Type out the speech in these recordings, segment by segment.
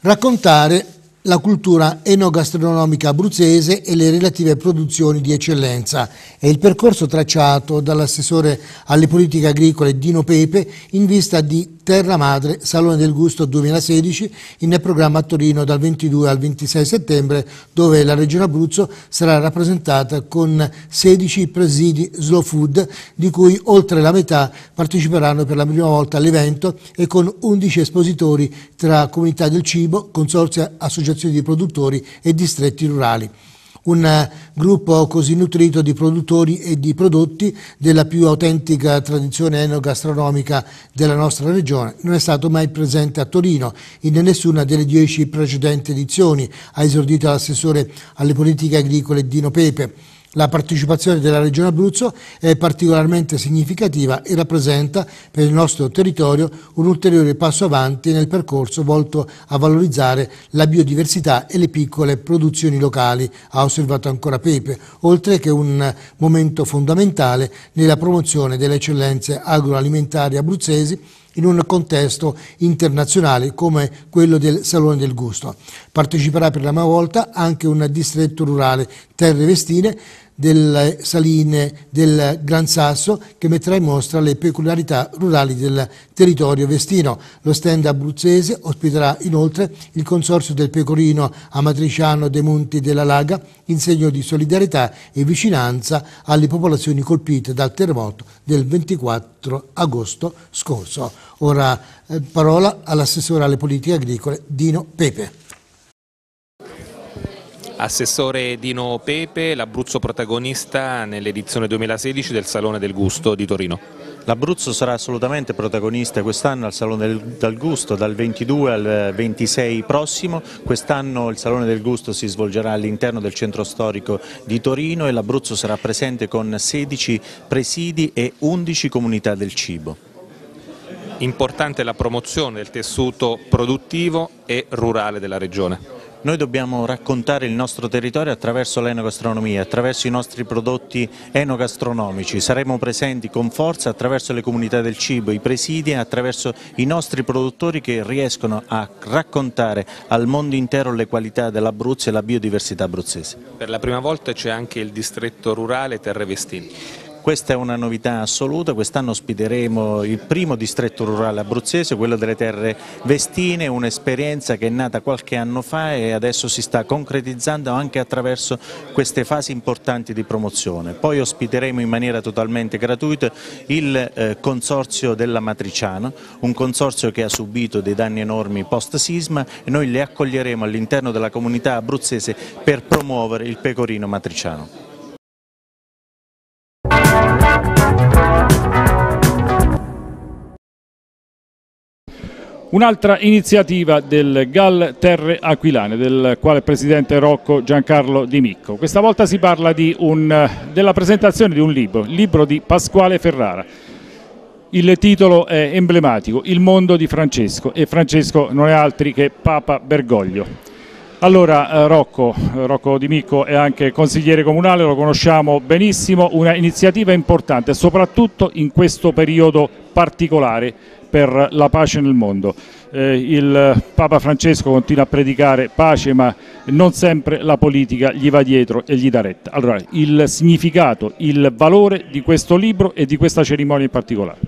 raccontare la cultura enogastronomica abruzzese e le relative produzioni di eccellenza. È il percorso tracciato dall'assessore alle politiche agricole Dino Pepe in vista di Terra Madre, Salone del Gusto 2016, in programma a Torino dal 22 al 26 settembre, dove la Regione Abruzzo sarà rappresentata con 16 presidi slow food, di cui oltre la metà parteciperanno per la prima volta all'evento e con 11 espositori tra comunità del cibo, consorzi, associazioni di produttori e distretti rurali un gruppo così nutrito di produttori e di prodotti della più autentica tradizione enogastronomica della nostra regione non è stato mai presente a Torino in nessuna delle dieci precedenti edizioni, ha esordito l'assessore alle politiche agricole Dino Pepe. La partecipazione della Regione Abruzzo è particolarmente significativa e rappresenta per il nostro territorio un ulteriore passo avanti nel percorso volto a valorizzare la biodiversità e le piccole produzioni locali, ha osservato ancora Pepe, oltre che un momento fondamentale nella promozione delle eccellenze agroalimentari abruzzesi in un contesto internazionale come quello del Salone del Gusto. Parteciperà per la prima volta anche un distretto rurale Terre Vestine delle saline del Gran Sasso che metterà in mostra le peculiarità rurali del territorio vestino. Lo stand abruzzese ospiterà inoltre il consorzio del pecorino amatriciano dei Monti della Laga in segno di solidarietà e vicinanza alle popolazioni colpite dal terremoto del 24 agosto scorso. Ora eh, parola all'assessore alle politiche agricole Dino Pepe. Assessore Dino Pepe, l'Abruzzo protagonista nell'edizione 2016 del Salone del Gusto di Torino. L'Abruzzo sarà assolutamente protagonista quest'anno al Salone del, del, Gusto dal 22 al 26 prossimo. Quest'anno il Salone del Gusto si svolgerà all'interno del centro storico di Torino e l'Abruzzo sarà presente con 16 presidi e 11 comunità del cibo. Importante la promozione del tessuto produttivo e rurale della regione. Noi dobbiamo raccontare il nostro territorio attraverso l'enogastronomia, attraverso i nostri prodotti enogastronomici. Saremo presenti con forza attraverso le comunità del cibo, i presidi attraverso i nostri produttori che riescono a raccontare al mondo intero le qualità dell'Abruzzo e la biodiversità abruzzese. Per la prima volta c'è anche il distretto rurale Terre Vestini. Questa è una novità assoluta, quest'anno ospiteremo il primo distretto rurale abruzzese, quello delle terre vestine, un'esperienza che è nata qualche anno fa e adesso si sta concretizzando anche attraverso queste fasi importanti di promozione. Poi ospiteremo in maniera totalmente gratuita il eh, consorzio della Matriciana, un consorzio che ha subito dei danni enormi post sisma e noi li accoglieremo all'interno della comunità abruzzese per promuovere il pecorino matriciano. Un'altra iniziativa del GAL Terre Aquilane, del quale presidente Rocco Giancarlo Di Micco. Questa volta si parla un, della presentazione di un libro, il libro di Pasquale Ferrara. Il titolo è emblematico, Il mondo di Francesco e Francesco non è altri che Papa Bergoglio. Allora eh, Rocco, Rocco Di Micco è anche consigliere comunale, lo conosciamo benissimo, una iniziativa importante soprattutto in questo periodo particolare per la pace nel mondo. Eh, il Papa Francesco continua a predicare pace ma non sempre la politica gli va dietro e gli dà retta. Allora, il significato, il valore di questo libro e di questa cerimonia in particolare.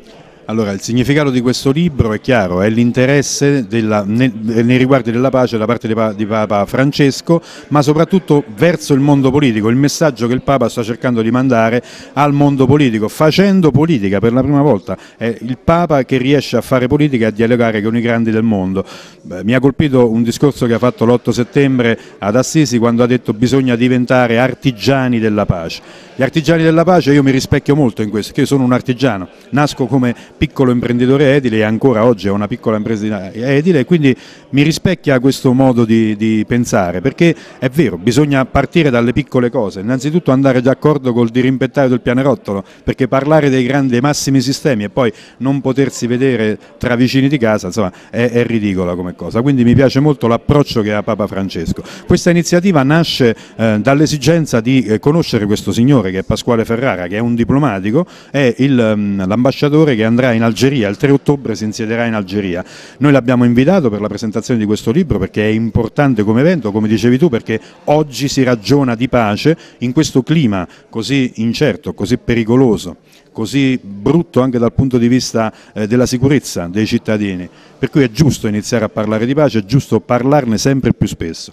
Allora, il significato di questo libro è chiaro, è l'interesse nei, nei, riguardi della pace da parte di, di, Papa Francesco, ma soprattutto verso il mondo politico, il messaggio che il Papa sta cercando di mandare al mondo politico, facendo politica per la prima volta. È il Papa che riesce a fare politica e a dialogare con i grandi del mondo. Beh, mi ha colpito un discorso che ha fatto l'8 settembre ad Assisi quando ha detto bisogna diventare artigiani della pace. Gli artigiani della pace io mi rispecchio molto in questo, perché io sono un artigiano, nasco come piccolo imprenditore edile e ancora oggi ho una piccola impresa edile quindi mi rispecchia questo modo di, di, pensare perché è vero, bisogna partire dalle piccole cose, innanzitutto andare d'accordo col dirimpettaio del pianerottolo perché parlare dei grandi, dei massimi sistemi e poi non potersi vedere tra vicini di casa insomma è, è ridicola come cosa, quindi mi piace molto l'approccio che ha Papa Francesco. Questa iniziativa nasce eh, dall'esigenza di eh, conoscere questo signore che è Pasquale Ferrara che è un diplomatico, è mm, l'ambasciatore che andrà in Algeria, il 3 ottobre si insiederà in Algeria. Noi l'abbiamo invitato per la presentazione di questo libro perché è importante come evento, come dicevi tu, perché oggi si ragiona di pace in questo clima così incerto, così pericoloso così brutto anche dal punto di vista eh, della sicurezza dei cittadini, per cui è giusto iniziare a parlare di pace, è giusto parlarne sempre più spesso.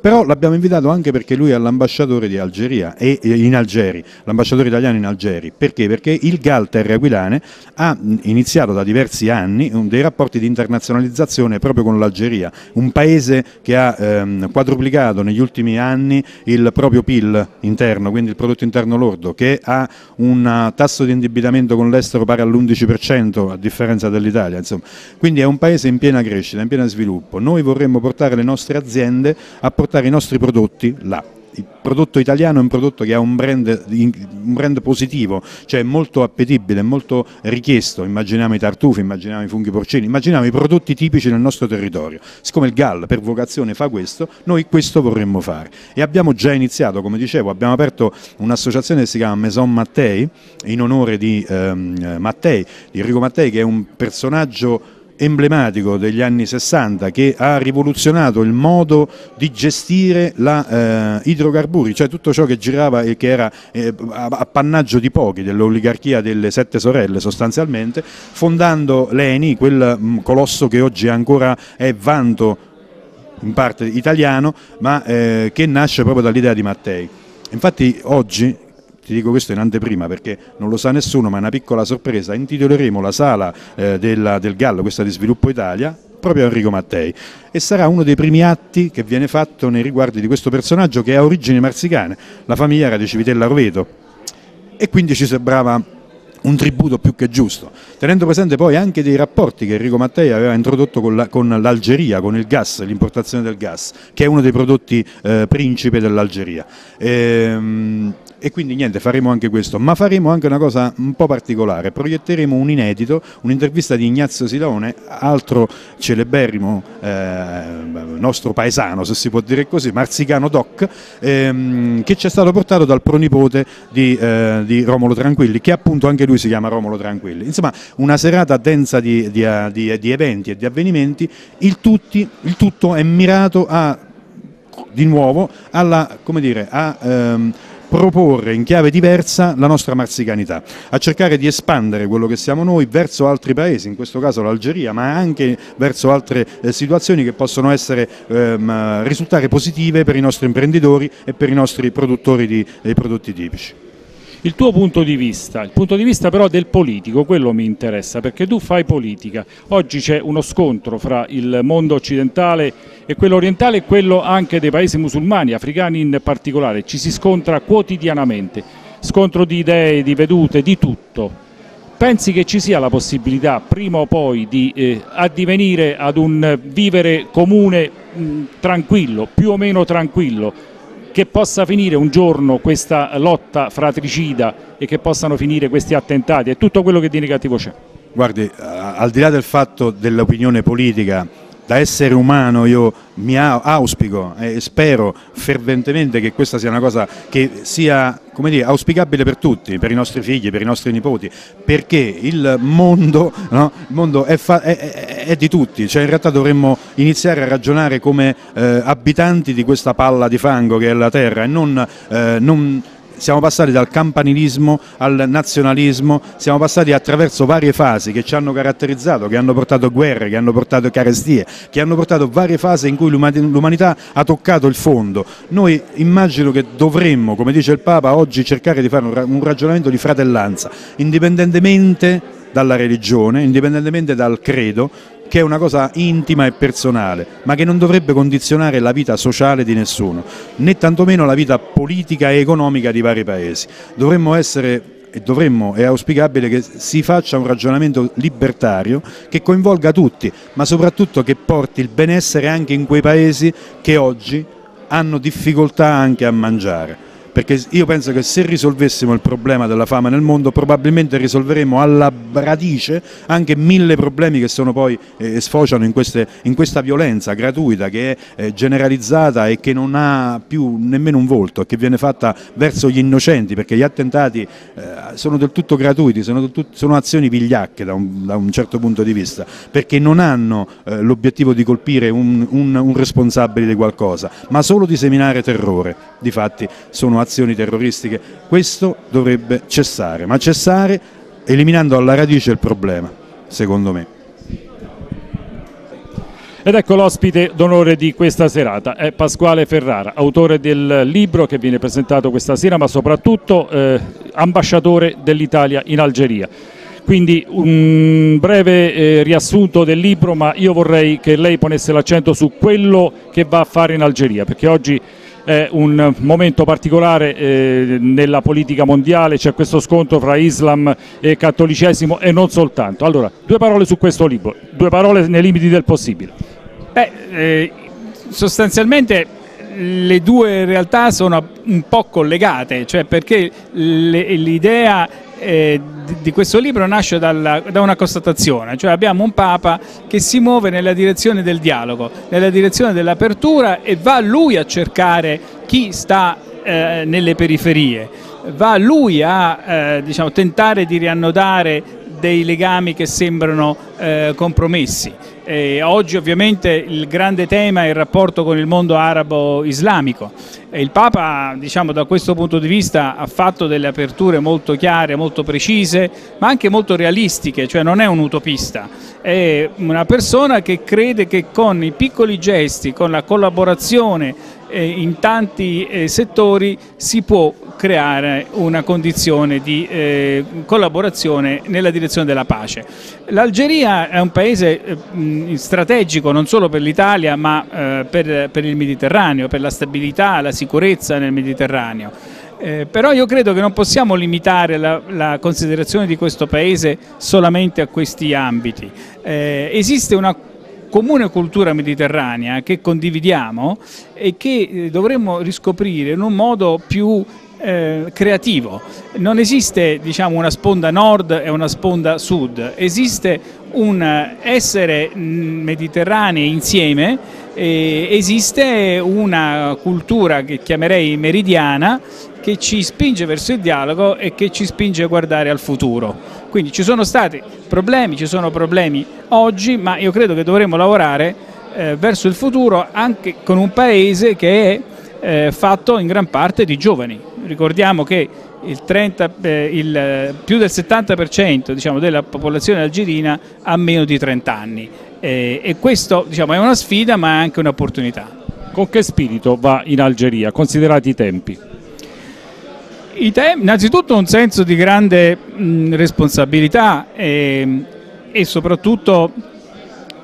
Però l'abbiamo invitato anche perché lui è l'ambasciatore di Algeria e in Algeri, l'ambasciatore italiano in Algeri. Perché? Perché il GAL Terre Aquilane ha iniziato da diversi anni dei rapporti di internazionalizzazione proprio con l'Algeria, un paese che ha ehm, quadruplicato negli ultimi anni il proprio PIL interno, quindi il prodotto interno lordo, che ha un tasso di indebitamento con l'estero pari all'11% a differenza dell'Italia. Quindi è un paese in piena crescita, in pieno sviluppo. Noi vorremmo portare le nostre aziende a portare portare i nostri prodotti là. Il prodotto italiano è un prodotto che ha un brand, un brand positivo, cioè molto appetibile, molto richiesto. Immaginiamo i tartufi, immaginiamo i funghi porcini, immaginiamo i prodotti tipici del nostro territorio. Siccome il GAL per vocazione fa questo, noi questo vorremmo fare. E abbiamo già iniziato, come dicevo, abbiamo aperto un'associazione che si chiama Maison Mattei, in onore di ehm, Mattei, di Enrico Mattei, che è un personaggio emblematico degli anni 60 che ha rivoluzionato il modo di gestire la eh, idrocarburi, cioè tutto ciò che girava e che era eh, appannaggio di pochi, dell'oligarchia delle sette sorelle sostanzialmente, fondando l'ENI, quel mh, mm, colosso che oggi ancora è vanto in parte italiano, ma eh, che nasce proprio dall'idea di Mattei. Infatti oggi ti dico questo in anteprima perché non lo sa nessuno, ma è una piccola sorpresa, intitoleremo la sala eh, della, del Gallo, questa di Sviluppo Italia, proprio Enrico Mattei. E sarà uno dei primi atti che viene fatto nei riguardi di questo personaggio che ha origini marzicane, la famiglia era di Civitella Roveto. E quindi ci sembrava un tributo più che giusto, tenendo presente poi anche dei rapporti che Enrico Mattei aveva introdotto con, l'Algeria, con il gas, l'importazione del gas, che è uno dei prodotti eh, principe dell'Algeria. Ehm, e quindi niente, faremo anche questo, ma faremo anche una cosa un po' particolare, proietteremo un inedito, un'intervista di Ignazio Silone, altro celeberrimo eh, nostro paesano, se si può dire così, Marzicano Doc, ehm, che ci è stato portato dal pronipote di, eh, di, Romolo Tranquilli, che appunto anche lui si chiama Romolo Tranquilli. Insomma, una serata densa di, di, di eventi e di avvenimenti, il, tutti, il tutto è mirato a di nuovo alla, come dire, a ehm, proporre in chiave diversa la nostra marzicanità, a cercare di espandere quello che siamo noi verso altri paesi, in questo caso l'Algeria, ma anche verso altre eh, situazioni che possono essere, ehm, risultare positive per i nostri imprenditori e per i nostri produttori di, di prodotti tipici. Il tuo punto di vista, il punto di vista però del politico, quello mi interessa perché tu fai politica. Oggi c'è uno scontro fra il mondo occidentale e quello orientale e quello anche dei paesi musulmani, africani in particolare. Ci si scontra quotidianamente, scontro di idee, di vedute, di tutto. Pensi che ci sia la possibilità prima o poi di eh, addivenire ad un vivere comune mh, tranquillo, più o meno tranquillo, che possa finire un giorno questa lotta fratricida e che possano finire questi attentati e tutto quello che di negativo c'è. Guardi, al di là del fatto dell'opinione politica da essere umano io mi auspico e spero ferventemente che questa sia una cosa che sia dire, auspicabile per tutti, per i nostri figli, per i nostri nipoti, perché il mondo, no? il mondo è, è, è, di tutti, cioè in realtà dovremmo iniziare a ragionare come eh, abitanti di questa palla di fango che è la Terra e non, eh, non siamo passati dal campanilismo al nazionalismo, siamo passati attraverso varie fasi che ci hanno caratterizzato, che hanno portato guerre, che hanno portato carestie, che hanno portato varie fasi in cui l'umanità ha toccato il fondo. Noi immagino che dovremmo, come dice il Papa, oggi cercare di fare un ragionamento di fratellanza, indipendentemente dalla religione, indipendentemente dal credo, che è una cosa intima e personale, ma che non dovrebbe condizionare la vita sociale di nessuno, né tantomeno la vita politica e economica di vari paesi. Dovremmo essere e dovremmo, è auspicabile che si faccia un ragionamento libertario che coinvolga tutti, ma soprattutto che porti il benessere anche in quei paesi che oggi hanno difficoltà anche a mangiare perché io penso che se risolvessimo il problema della fame nel mondo probabilmente risolveremo alla radice anche mille problemi che sono poi eh, sfociano in, queste, in, questa violenza gratuita che è eh, generalizzata e che non ha più nemmeno un volto, che viene fatta verso gli innocenti, perché gli attentati eh, sono del tutto gratuiti, sono, del tutto, sono azioni vigliacche da un, da un, certo punto di vista, perché non hanno eh, l'obiettivo di colpire un, un, un responsabile di qualcosa, ma solo di seminare terrore. Difatti sono azioni terroristiche. Questo dovrebbe cessare, ma cessare eliminando alla radice il problema, secondo me. Ed ecco l'ospite d'onore di questa serata, è Pasquale Ferrara, autore del libro che viene presentato questa sera, ma soprattutto eh, ambasciatore dell'Italia in Algeria. Quindi un breve eh, riassunto del libro, ma io vorrei che lei ponesse l'accento su quello che va a fare in Algeria, perché oggi è un momento particolare eh, nella politica mondiale, c'è questo scontro fra Islam e cattolicesimo e non soltanto. Allora, due parole su questo libro, due parole nei limiti del possibile. Beh, eh, sostanzialmente le due realtà sono un po' collegate, cioè perché l'idea eh, di questo libro nasce dalla, da una constatazione, cioè abbiamo un Papa che si muove nella direzione del dialogo, nella direzione dell'apertura e va lui a cercare chi sta eh, nelle periferie, va lui a eh, diciamo, tentare di riannodare dei legami che sembrano eh, compromessi. E oggi ovviamente il grande tema è il rapporto con il mondo arabo-islamico. Il Papa diciamo, da questo punto di vista ha fatto delle aperture molto chiare, molto precise, ma anche molto realistiche, cioè non è un utopista, è una persona che crede che con i piccoli gesti, con la collaborazione eh, in tanti eh, settori si può creare una condizione di eh, collaborazione nella direzione della pace. L'Algeria è un paese eh, strategico non solo per l'Italia ma eh, per, per, il Mediterraneo, per la stabilità, la sicurezza nel Mediterraneo. Eh, però io credo che non possiamo limitare la, la, considerazione di questo paese solamente a questi ambiti. Eh, esiste una comune cultura mediterranea che condividiamo e che eh, dovremmo riscoprire in un modo più eh, creativo. Non esiste diciamo, una sponda nord e una sponda sud, esiste un essere mediterranei insieme, eh, esiste una cultura che chiamerei meridiana che ci spinge verso il dialogo e che ci spinge a guardare al futuro. Quindi ci sono stati problemi, ci sono problemi oggi, ma io credo che dovremmo lavorare eh, verso il futuro anche con un paese che è eh, fatto in gran parte di giovani. Ricordiamo che il 30, eh, il, più del 70% diciamo, della popolazione algerina ha meno di 30 anni eh, e questo diciamo, è una sfida ma è anche un'opportunità. Con che spirito va in Algeria, considerati i tempi? I tempi innanzitutto un senso di grande mh, responsabilità e, e soprattutto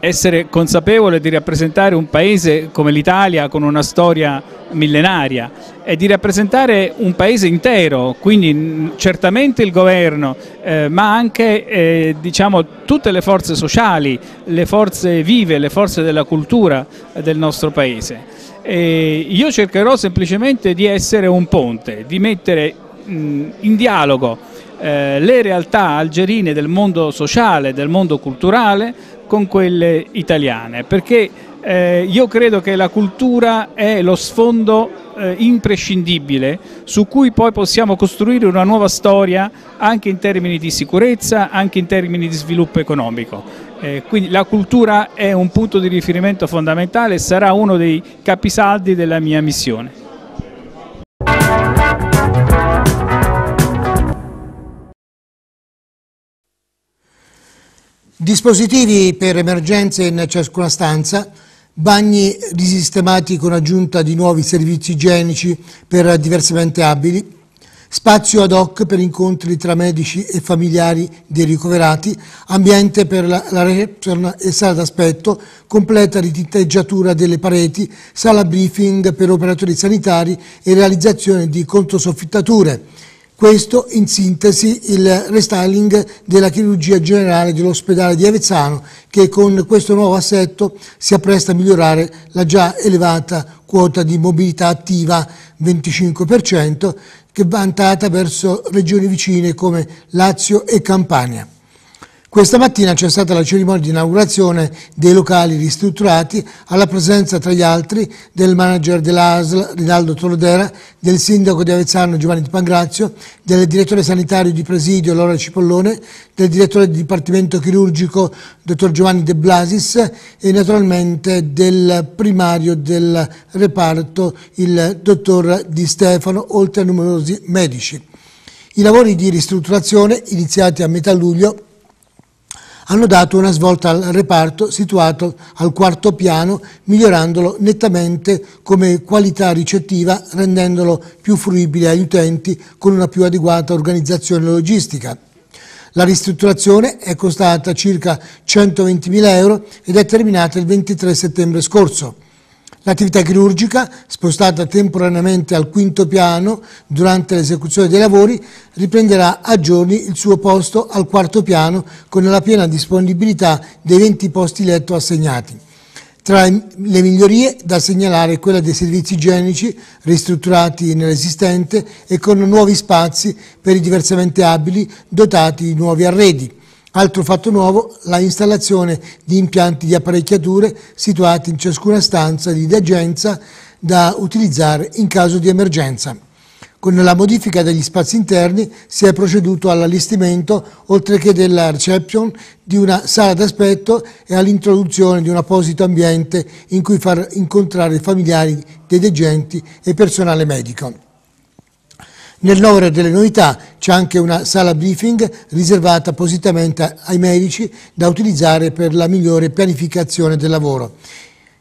essere consapevole di rappresentare un paese come l'Italia con una storia millenaria e di rappresentare un paese intero, quindi certamente il governo, eh, ma anche eh, diciamo, tutte le forze sociali, le forze vive, le forze della cultura del nostro paese. E io cercherò semplicemente di essere un ponte, di mettere in dialogo eh, le realtà algerine del mondo sociale, del mondo culturale, con quelle italiane, perché eh, io credo che la cultura è lo sfondo eh, imprescindibile su cui poi possiamo costruire una nuova storia anche in termini di sicurezza, anche in termini di sviluppo economico. Eh, quindi la cultura è un punto di riferimento fondamentale e sarà uno dei capisaldi della mia missione. Dispositivi per emergenze in ciascuna stanza, bagni risistemati con aggiunta di nuovi servizi igienici per diversamente abili, spazio ad hoc per incontri tra medici e familiari dei ricoverati, ambiente per la, la reception e sala d'aspetto, completa ritinteggiatura delle pareti, sala briefing per operatori sanitari e realizzazione di controsoffittature Questo in sintesi il restyling della chirurgia generale dell'ospedale di Avezzano che con questo nuovo assetto si appresta a migliorare la già elevata quota di mobilità attiva 25% che vantata verso regioni vicine come Lazio e Campania. Questa mattina c'è stata la cerimonia di inaugurazione dei locali ristrutturati alla presenza tra gli altri del manager dell'ASL Rinaldo Tolodera, del sindaco di Avezzano Giovanni Di Pangrazio, del direttore sanitario di presidio Laura Cipollone, del direttore del dipartimento chirurgico dottor Giovanni De Blasis e naturalmente del primario del reparto il dottor Di Stefano, oltre a numerosi medici. I lavori di ristrutturazione iniziati a metà luglio hanno dato una svolta al reparto situato al quarto piano, migliorandolo nettamente come qualità ricettiva, rendendolo più fruibile agli utenti con una più adeguata organizzazione logistica. La ristrutturazione è costata circa 120.000 euro ed è terminata il 23 settembre scorso. L'attività chirurgica, spostata temporaneamente al quinto piano durante l'esecuzione dei lavori, riprenderà a giorni il suo posto al quarto piano con la piena disponibilità dei 20 posti letto assegnati. Tra le migliorie da segnalare quella dei servizi igienici ristrutturati nell'esistente e con nuovi spazi per i diversamente abili dotati di nuovi arredi. Altro fatto nuovo, la installazione di impianti di apparecchiature situati in ciascuna stanza di degenza da utilizzare in caso di emergenza. Con la modifica degli spazi interni si è proceduto all'allestimento, oltre che della reception, di una sala d'aspetto e all'introduzione di un apposito ambiente in cui far incontrare i familiari dei degenti e personale medico. Nel novero delle novità c'è anche una sala briefing riservata appositamente ai medici da utilizzare per la migliore pianificazione del lavoro.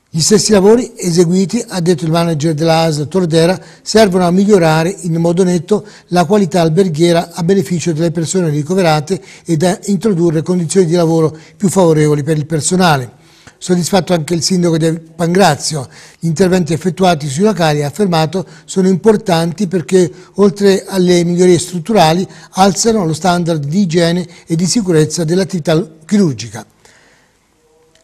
Gli stessi lavori eseguiti, ha detto il manager della ASL Tordera, servono a migliorare in modo netto la qualità alberghiera a beneficio delle persone ricoverate e da introdurre condizioni di lavoro più favorevoli per il personale. Soddisfatto anche il sindaco di Pangrazio. Gli interventi effettuati sui locali, ha affermato, sono importanti perché oltre alle migliorie strutturali alzano lo standard di igiene e di sicurezza dell'attività chirurgica.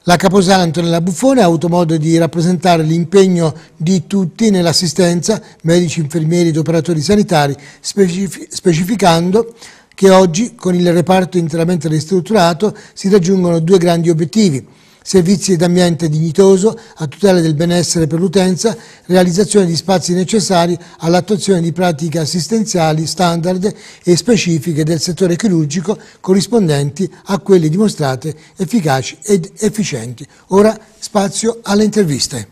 La caposala Antonella Buffone ha avuto modo di rappresentare l'impegno di tutti nell'assistenza, medici, infermieri ed operatori sanitari, specificando che oggi con il reparto interamente ristrutturato si raggiungono due grandi obiettivi servizi ed ambiente dignitoso a tutela del benessere per l'utenza, realizzazione di spazi necessari all'attuazione di pratiche assistenziali standard e specifiche del settore chirurgico corrispondenti a quelle dimostrate efficaci ed efficienti. Ora spazio alle interviste.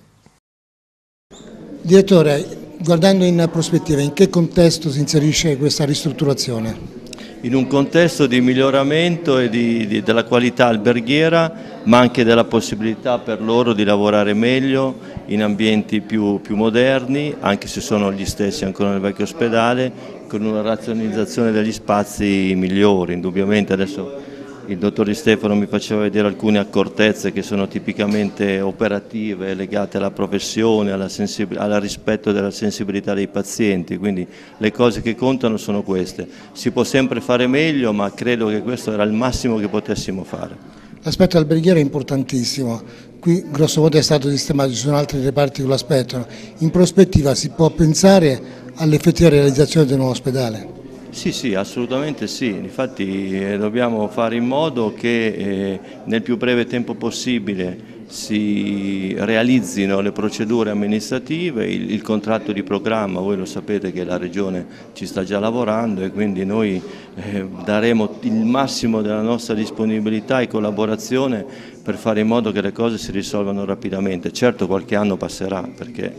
Direttore, guardando in prospettiva, in che contesto si inserisce questa ristrutturazione? in un contesto di miglioramento e di, di, della qualità alberghiera ma anche della possibilità per loro di lavorare meglio in ambienti più, più moderni anche se sono gli stessi ancora nel vecchio ospedale con una razionalizzazione degli spazi migliori indubbiamente adesso il dottor Di Stefano mi faceva vedere alcune accortezze che sono tipicamente operative, legate alla professione, alla al rispetto della sensibilità dei pazienti, quindi le cose che contano sono queste. Si può sempre fare meglio, ma credo che questo era il massimo che potessimo fare. L'aspetto alberghiero è importantissimo, qui grosso modo è stato sistemato, ci sono altri reparti che lo aspettano. In prospettiva si può pensare all'effettiva realizzazione del nuovo ospedale? Sì, sì, assolutamente sì, infatti eh, dobbiamo fare in modo che eh, nel più breve tempo possibile si realizzino le procedure amministrative, il, il, contratto di programma, voi lo sapete che la Regione ci sta già lavorando e quindi noi eh, daremo il massimo della nostra disponibilità e collaborazione per fare in modo che le cose si risolvano rapidamente. Certo qualche anno passerà perché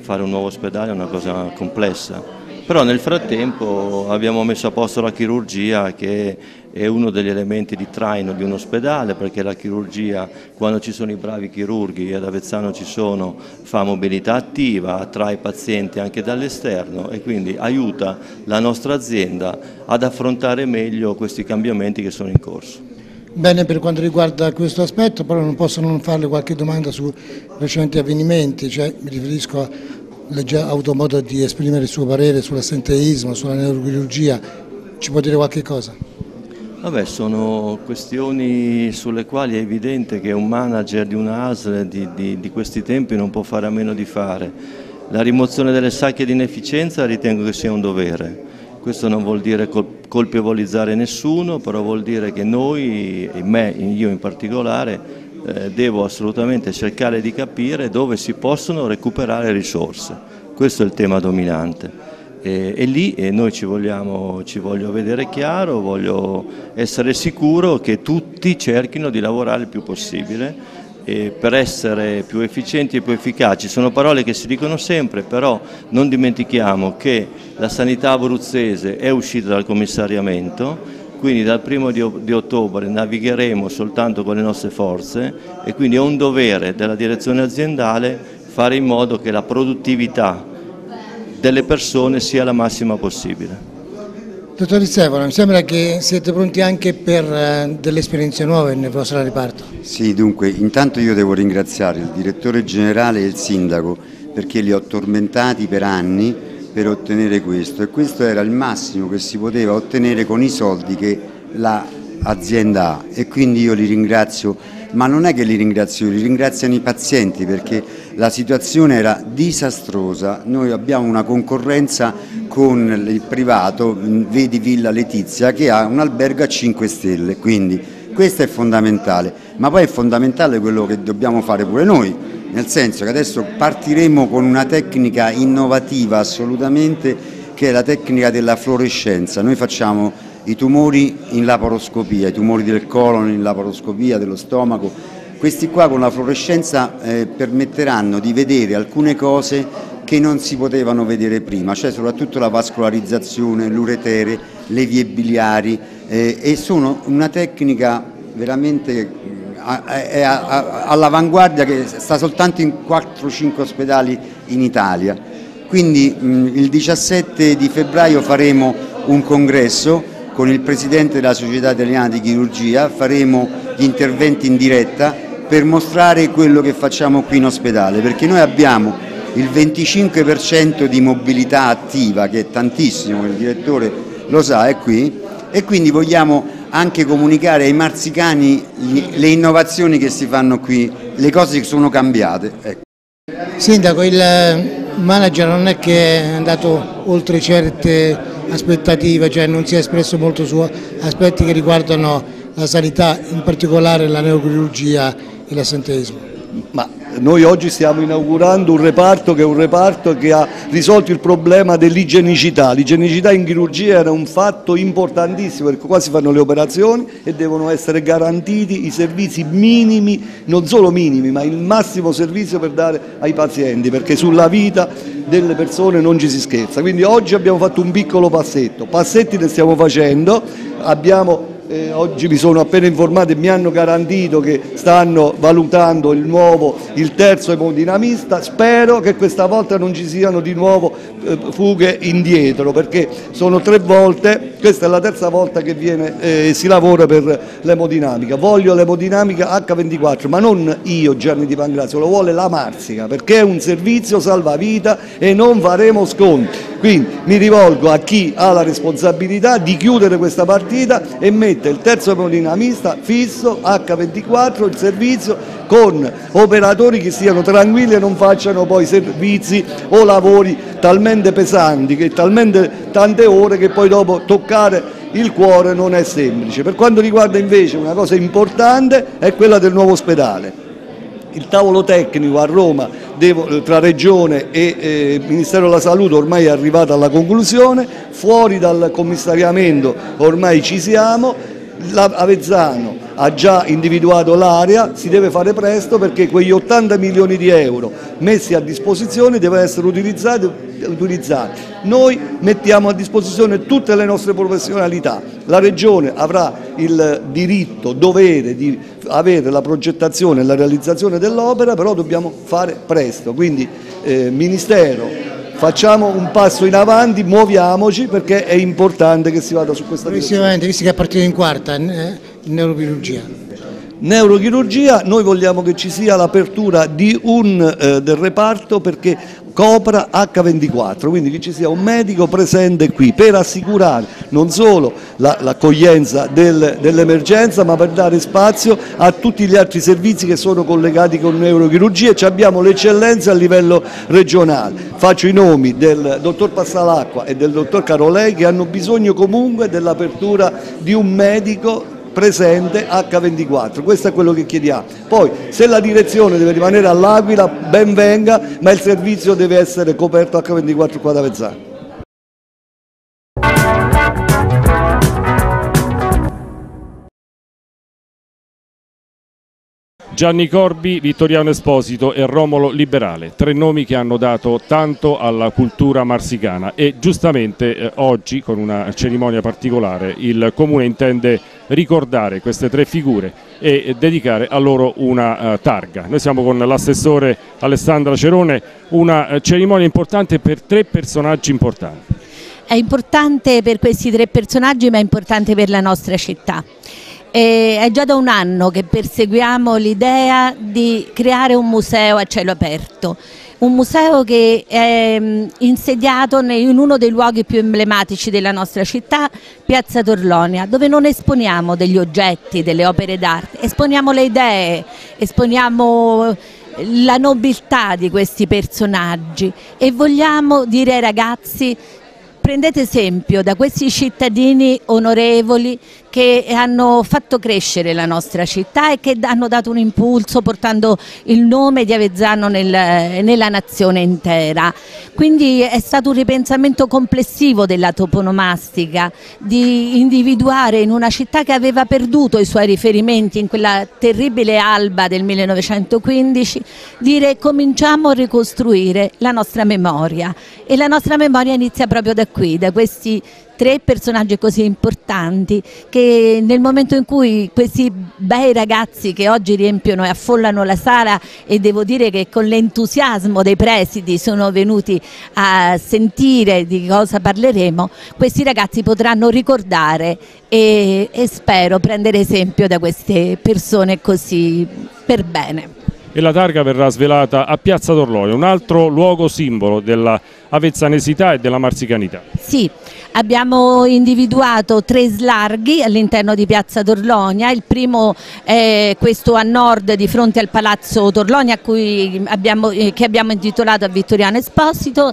fare un nuovo ospedale è una cosa complessa però nel frattempo abbiamo messo a posto la chirurgia che è uno degli elementi di traino di un ospedale perché la chirurgia quando ci sono i bravi chirurghi e ad Avezzano ci sono fa mobilità attiva, attrae pazienti anche dall'esterno e quindi aiuta la nostra azienda ad affrontare meglio questi cambiamenti che sono in corso. Bene per quanto riguarda questo aspetto, però non posso non farle qualche domanda su recenti avvenimenti, cioè mi riferisco a ha avuto modo di esprimere il suo parere sull'assenteismo, sulla neurochirurgia, ci può dire qualche cosa? Vabbè, sono questioni sulle quali è evidente che un manager di una ASL di, di, di questi tempi non può fare a meno di fare. La rimozione delle sacche di inefficienza ritengo che sia un dovere. Questo non vuol dire colpevolizzare nessuno, però vuol dire che noi, e me, io in particolare, eh, devo assolutamente cercare di capire dove si possono recuperare risorse. Questo è il tema dominante. E, e lì e noi ci, vogliamo, ci voglio vedere chiaro, voglio essere sicuro che tutti cerchino di lavorare il più possibile per essere più efficienti e più efficaci. Sono parole che si dicono sempre, però non dimentichiamo che la sanità abruzzese è uscita dal commissariamento, quindi dal primo di, di, ottobre navigheremo soltanto con le nostre forze e quindi è un dovere della direzione aziendale fare in modo che la produttività delle persone sia la massima possibile. Dottor Rizzevola, mi sembra che siete pronti anche per eh, delle esperienze nuove nel vostro reparto. Sì, dunque, intanto io devo ringraziare il direttore generale e il sindaco perché li ho tormentati per anni per ottenere questo e questo era il massimo che si poteva ottenere con i soldi che l'azienda ha e quindi io li ringrazio ma non è che li ringrazio, li ringraziano i pazienti perché la situazione era disastrosa, noi abbiamo una concorrenza con il privato, vedi Villa Letizia, che ha un albergo a 5 stelle, quindi questo è fondamentale, ma poi è fondamentale quello che dobbiamo fare pure noi, nel senso che adesso partiremo con una tecnica innovativa assolutamente che è la tecnica della fluorescenza, noi facciamo i tumori in laparoscopia, i tumori del colon in laparoscopia, dello stomaco, questi qua con la fluorescenza eh, permetteranno di vedere alcune cose che non si potevano vedere prima, cioè soprattutto la vascolarizzazione, l'uretere, le vie biliari eh, e sono una tecnica veramente all'avanguardia che sta soltanto in 4-5 ospedali in Italia. Quindi mh, il 17 di febbraio faremo un congresso con il Presidente della Società Italiana di Chirurgia faremo gli interventi in diretta per mostrare quello che facciamo qui in ospedale, perché noi abbiamo il 25% di mobilità attiva, che è tantissimo, il direttore lo sa, è qui, e quindi vogliamo anche comunicare ai marzicani le innovazioni che si fanno qui, le cose che sono cambiate. Ecco. Sindaco, il manager non è che è andato oltre certe aspettative, cioè non si è espresso molto su aspetti che riguardano la sanità, in particolare la neurochirurgia e l'assenteismo. Ma noi oggi stiamo inaugurando un reparto che è un reparto che ha risolto il problema dell'igienicità. L'igienicità in chirurgia era un fatto importantissimo perché qua si fanno le operazioni e devono essere garantiti i servizi minimi, non solo minimi, ma il massimo servizio per dare ai pazienti, perché sulla vita delle persone non ci si scherza. Quindi oggi abbiamo fatto un piccolo passetto, passetti ne stiamo facendo, abbiamo eh, oggi mi sono appena informato e mi hanno garantito che stanno valutando il nuovo, il terzo emodinamista, spero che questa volta non ci siano di nuovo eh, fughe indietro perché sono tre volte, questa è la terza volta che viene, eh, si lavora per l'emodinamica, voglio l'emodinamica H24 ma non io Gianni Di Pangrazio, lo vuole la Marsica perché è un servizio salvavita e non faremo sconti. Quindi mi rivolgo a chi ha la responsabilità di chiudere questa partita e mettere il terzo emodinamista fisso H24, il servizio con operatori che siano tranquilli e non facciano poi servizi o lavori talmente pesanti, che talmente tante ore che poi dopo toccare il cuore non è semplice. Per quanto riguarda invece una cosa importante è quella del nuovo ospedale. Il tavolo tecnico a Roma devo, tra Regione e eh, Ministero della Salute ormai è arrivato alla conclusione, fuori dal commissariamento ormai ci siamo, Avezzano ha già individuato l'area, si deve fare presto perché quegli 80 milioni di euro messi a disposizione devono essere utilizzati, utilizzati. Noi mettiamo a disposizione tutte le nostre professionalità, la Regione avrà il diritto, dovere di avere la progettazione e la realizzazione dell'opera, però dobbiamo fare presto, quindi eh, Ministero, facciamo un passo in avanti, muoviamoci perché è importante che si vada su questa direzione. visto che è partito in quarta eh, in neurochirurgia. Neurochirurgia, noi vogliamo che ci sia l'apertura eh, del reparto perché copra H24, quindi che ci sia un medico presente qui per assicurare non solo l'accoglienza la, del, dell'emergenza ma per dare spazio a tutti gli altri servizi che sono collegati con neurochirurgia e abbiamo l'eccellenza a livello regionale. Faccio i nomi del dottor Passalacqua e del dottor Carolei che hanno bisogno comunque dell'apertura di un medico presente H24, questo è quello che chiediamo. Poi se la direzione deve rimanere all'Aquila ben venga, ma il servizio deve essere coperto H24 qua da Vezzano. Gianni Corbi, Vittoriano Esposito e Romolo Liberale, tre nomi che hanno dato tanto alla cultura marsicana e giustamente eh, oggi con una cerimonia particolare il Comune intende ricordare queste tre figure e dedicare a loro una uh, targa. Noi siamo con l'assessore Alessandra Cerone, una uh, cerimonia importante per tre personaggi importanti. È importante per questi tre personaggi ma è importante per la nostra città. E è già da un anno che perseguiamo l'idea di creare un museo a cielo aperto, un museo che è mm, insediato in uno dei luoghi più emblematici della nostra città, Piazza Torlonia, dove non esponiamo degli oggetti, delle opere d'arte, esponiamo le idee, esponiamo la nobiltà di questi personaggi e vogliamo dire ai ragazzi prendete esempio da questi cittadini onorevoli che hanno fatto crescere la nostra città e che hanno dato un impulso portando il nome di Avezzano nel, nella nazione intera. Quindi è stato un ripensamento complessivo della toponomastica, di individuare in una città che aveva perduto i suoi riferimenti in quella terribile alba del 1915, dire cominciamo a ricostruire la nostra memoria e la nostra memoria inizia proprio da qui, da questi tre personaggi così importanti che nel momento in cui questi bei ragazzi che oggi riempiono e affollano la sala e devo dire che con l'entusiasmo dei presidi sono venuti a sentire di cosa parleremo, questi ragazzi potranno ricordare e, e spero prendere esempio da queste persone così per bene. E la targa verrà svelata a Piazza d'Orloio, un altro luogo simbolo della avezzanesità e della marsicanità. Sì, abbiamo individuato tre slarghi all'interno di Piazza Torlonia, il primo è questo a nord di fronte al Palazzo Torlonia abbiamo, eh, che abbiamo intitolato a Vittoriano Esposito,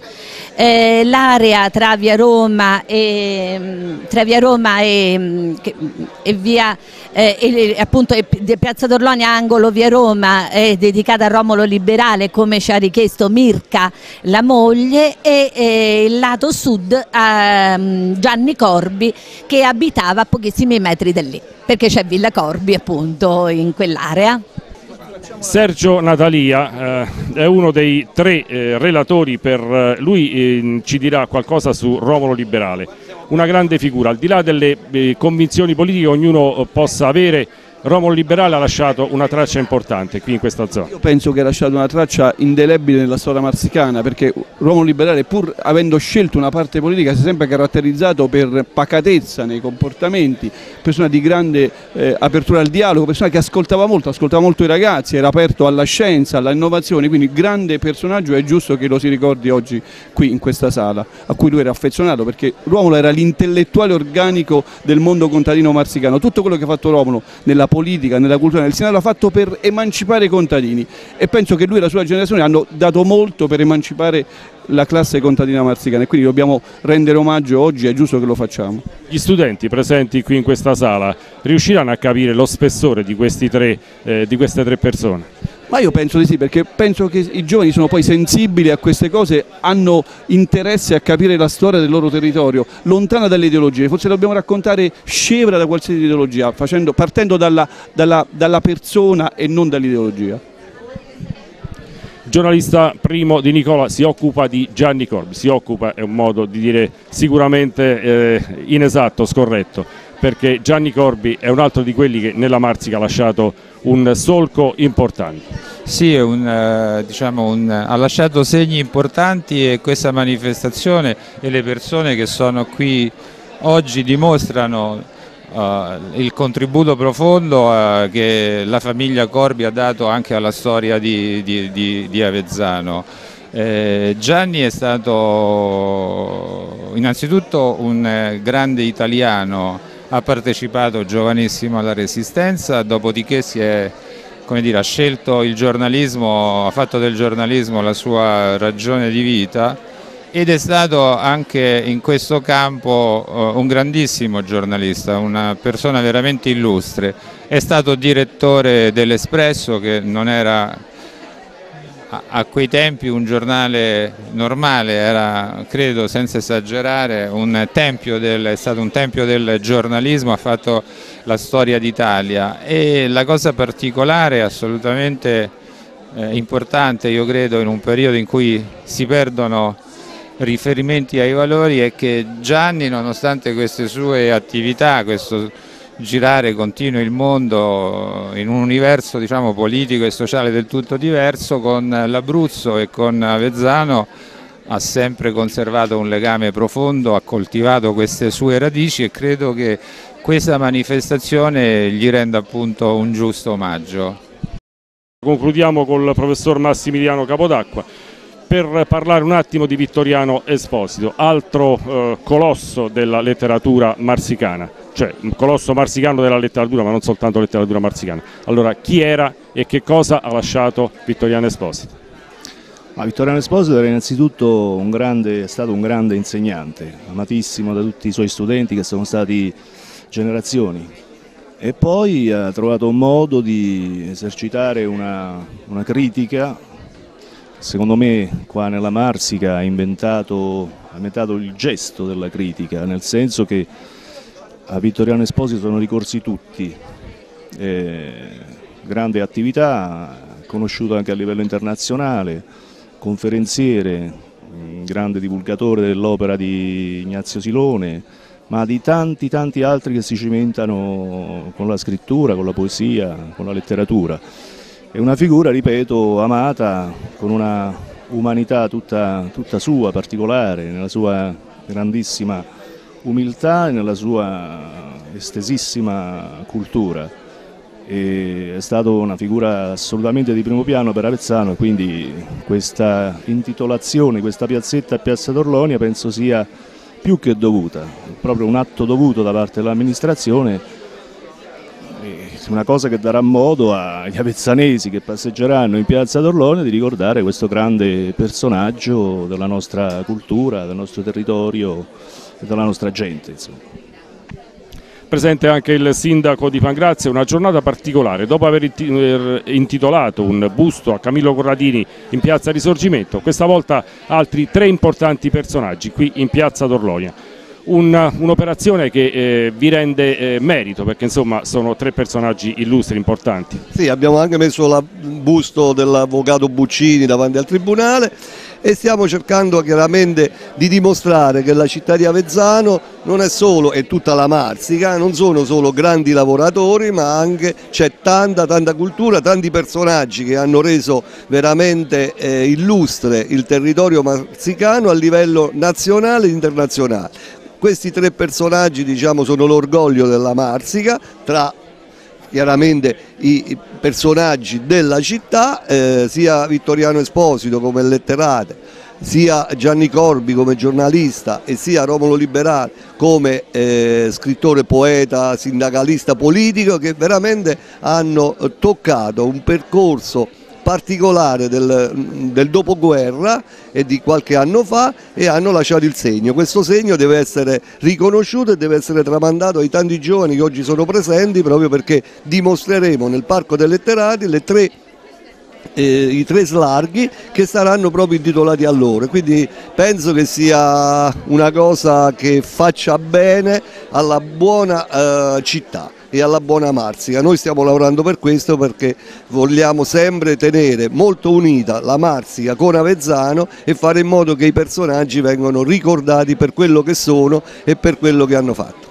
eh, l'area tra via Roma e, mm, tra via Roma e, mm, e via eh, e, appunto Piazza Torlonia angolo via Roma è dedicata a Romolo Liberale come ci ha richiesto Mirka la moglie e, e il lato sud a um, Gianni Corbi che abitava a pochissimi metri da lì perché c'è Villa Corbi appunto in quell'area. Sergio Natalia eh, è uno dei tre eh, relatori, per, eh, lui eh, ci dirà qualcosa su Romolo Liberale, una grande figura, al di là delle eh, convinzioni politiche ognuno eh, possa avere Romolo Liberale ha lasciato una traccia importante qui in questa zona. Io penso che ha lasciato una traccia indelebile nella storia marsicana perché Romolo Liberale pur avendo scelto una parte politica si è sempre caratterizzato per pacatezza nei comportamenti, persona di grande eh, apertura al dialogo, persona che ascoltava molto, ascoltava molto i ragazzi, era aperto alla scienza, all'innovazione, quindi grande personaggio è giusto che lo si ricordi oggi qui in questa sala, a cui lui era affezionato perché Romolo era l'intellettuale organico del mondo contadino marsicano, tutto quello che ha fatto Romolo nella politica, nella cultura, nel Senato, l'ha fatto per emancipare i contadini e penso che lui e la sua generazione hanno dato molto per emancipare la classe contadina marzicana e quindi dobbiamo rendere omaggio oggi, è giusto che lo facciamo. Gli studenti presenti qui in questa sala riusciranno a capire lo spessore di, tre, eh, di queste tre persone? Ma io penso di sì, perché penso che i giovani sono poi sensibili a queste cose, hanno interesse a capire la storia del loro territorio, lontana dalle ideologie. Forse dobbiamo raccontare scevra da qualsiasi ideologia, facendo, partendo dalla, dalla, dalla persona e non dall'ideologia. Giornalista primo di Nicola si occupa di Gianni Corbi, si occupa è un modo di dire sicuramente eh, inesatto, scorretto perché Gianni Corbi è un altro di quelli che nella Marsica ha lasciato un solco importante. Sì, un, eh, diciamo un, ha lasciato segni importanti e questa manifestazione e le persone che sono qui oggi dimostrano il contributo profondo uh, che la famiglia Corbi ha dato anche alla storia di, di, di, di Avezzano. Gianni è stato innanzitutto un grande italiano, ha partecipato giovanissimo alla Resistenza, dopodiché si è, dire, ha scelto il giornalismo, ha fatto del giornalismo la sua ragione di vita ed è stato anche in questo campo uh, un grandissimo giornalista, una persona veramente illustre. È stato direttore dell'Espresso che non era a, quei tempi un giornale normale, era credo senza esagerare un del, è stato un tempio del giornalismo, ha fatto la storia d'Italia. E la cosa particolare assolutamente eh, importante io credo in un periodo in cui si perdono riferimenti ai valori è che Gianni nonostante queste sue attività, questo girare continuo il mondo in un universo diciamo, politico e sociale del tutto diverso, con l'Abruzzo e con Avezzano ha sempre conservato un legame profondo, ha coltivato queste sue radici e credo che questa manifestazione gli renda appunto un giusto omaggio. Concludiamo col professor Massimiliano Capodacqua per parlare un attimo di Vittoriano Esposito, altro eh, colosso della letteratura marsicana, cioè un colosso marsicano della letteratura, ma non soltanto letteratura marsicana. Allora, chi era e che cosa ha lasciato Vittoriano Esposito? Ma Vittoriano Esposito era innanzitutto un grande, è stato un grande insegnante, amatissimo da tutti i suoi studenti che sono stati generazioni e poi ha trovato un modo di esercitare una, una critica Secondo me qua nella Marsica ha inventato, ha inventato, il gesto della critica, nel senso che a Vittoriano Esposito sono ricorsi tutti. Eh, grande attività, conosciuto anche a livello internazionale, conferenziere, grande divulgatore dell'opera di Ignazio Silone, ma di tanti tanti altri che si cimentano con la scrittura, con la poesia, con la letteratura. È una figura, ripeto, amata con una umanità tutta, tutta sua, particolare, nella sua grandissima umiltà e nella sua estesissima cultura. E è stata una figura assolutamente di primo piano per Avezzano e quindi questa intitolazione, questa piazzetta a Piazza d'Orlonia penso sia più che dovuta, proprio un atto dovuto da parte dell'amministrazione una cosa che darà modo agli avezzanesi che passeggeranno in piazza d'Orlone di ricordare questo grande personaggio della nostra cultura, del nostro territorio e della nostra gente. Insomma presente anche il sindaco di Pangrazia, una giornata particolare, dopo aver intitolato un busto a Camillo Corradini in piazza Risorgimento, questa volta altri tre importanti personaggi qui in piazza d'Orlonia un'operazione un che eh, vi rende eh, merito perché insomma sono tre personaggi illustri, importanti. Sì, abbiamo anche messo il busto dell'avvocato Buccini davanti al tribunale e stiamo cercando chiaramente di dimostrare che la città di Avezzano non è solo, e tutta la Marsica, non sono solo grandi lavoratori ma anche c'è tanta tanta cultura, tanti personaggi che hanno reso veramente eh, illustre il territorio marsicano a livello nazionale e internazionale. Questi tre personaggi diciamo, sono l'orgoglio della Marsica, tra chiaramente i personaggi della città, eh, sia Vittoriano Esposito come letterate, sia Gianni Corbi come giornalista e sia Romolo Liberale come eh, scrittore, poeta, sindacalista politico che veramente hanno toccato un percorso particolare del, del, dopoguerra e di qualche anno fa e hanno lasciato il segno. Questo segno deve essere riconosciuto e deve essere tramandato ai tanti giovani che oggi sono presenti proprio perché dimostreremo nel Parco dei Letterati le tre eh, i tre slarghi che saranno proprio intitolati a loro, quindi penso che sia una cosa che faccia bene alla buona eh, città e alla buona Marsica. Noi stiamo lavorando per questo perché vogliamo sempre tenere molto unita la Marsica con Avezzano e fare in modo che i personaggi vengano ricordati per quello che sono e per quello che hanno fatto.